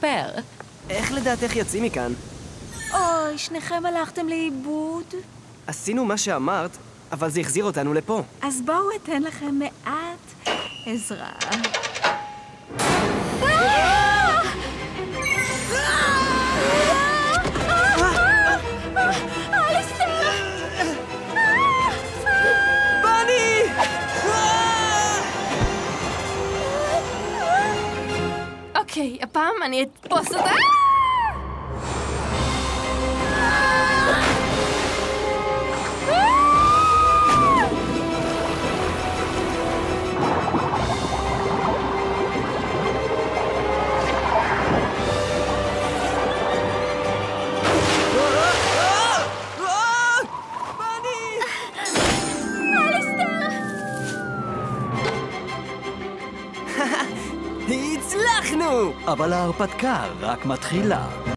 לספר. איך לדעתך יוצאים מכאן? אוי, שניכם הלכתם לאיבוד? עשינו מה שאמרת, אבל זה החזיר אותנו לפה. אז בואו אתן לכם מעט עזרה. אוקיי, הפעם אני אתפוס אותה. הצלחנו! אבל ההרפתקה רק מתחילה.